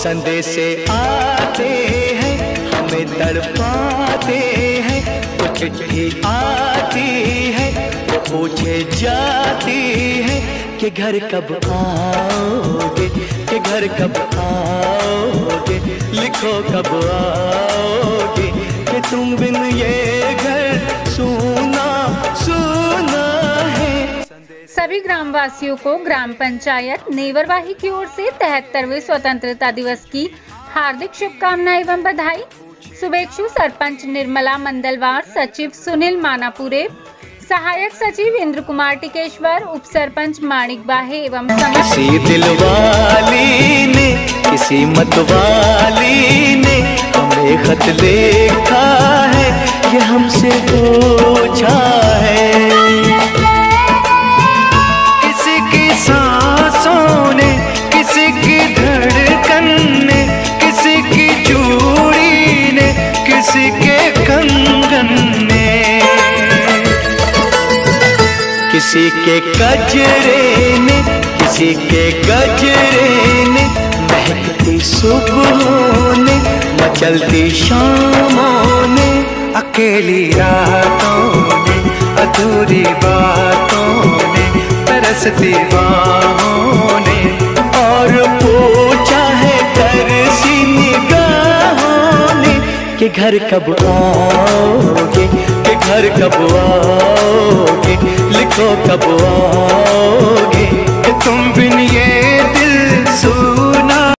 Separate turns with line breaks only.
संदेशे आते हैं, हमें तड़पाते हैं, कुछ चिट्ठी आती है, पूछे जाती है कि घर कब आओगे, कि घर कब आओगे, लिखो कब आओगे, कि तुम बिन ये
सभी ग्रामवासियों को ग्राम पंचायत नेवरवाही की ओर से तिहत्तरवें स्वतंत्रता दिवस की हार्दिक शुभकामनाएँ एवं बधाई। शुभेच्छु सरपंच निर्मला मंडलवार, सचिव सुनील मानापुरे, सहायक सचिव इंद्र कुमार टिकेश्वर, उप सरपंच माणिक बाहे एवं
किसी ने किसी ने हमें खत लिखा है। ये हमसे पूछा के कंगन ने किसी के गजरे ने किसी के गजरे ने महकती सुबहों ने मचलती शामों ने अकेली रातों ने अधूरी बातों ने तरसती बाहों घर कब आओगे? कि घर कब आओगे? लिखो कब आओगे?